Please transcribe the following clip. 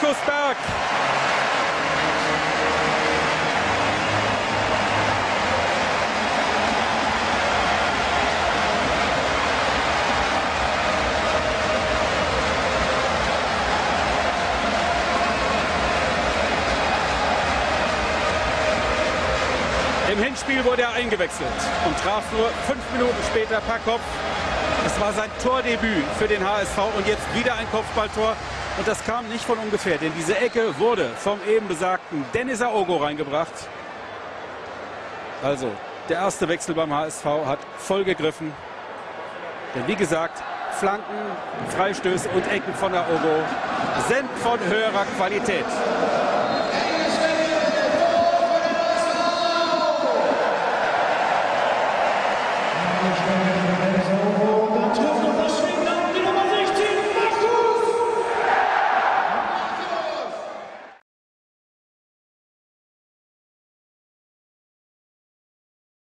Markus Berg. Im Hinspiel wurde er eingewechselt und traf nur fünf Minuten später per Kopf. Es war sein Tordebüt für den HSV und jetzt wieder ein Kopfballtor. Und das kam nicht von ungefähr, denn diese Ecke wurde vom eben besagten Dennis Aogo reingebracht. Also, der erste Wechsel beim HSV hat voll gegriffen. Denn wie gesagt, Flanken, Freistöße und Ecken von Aogo sind von höherer Qualität.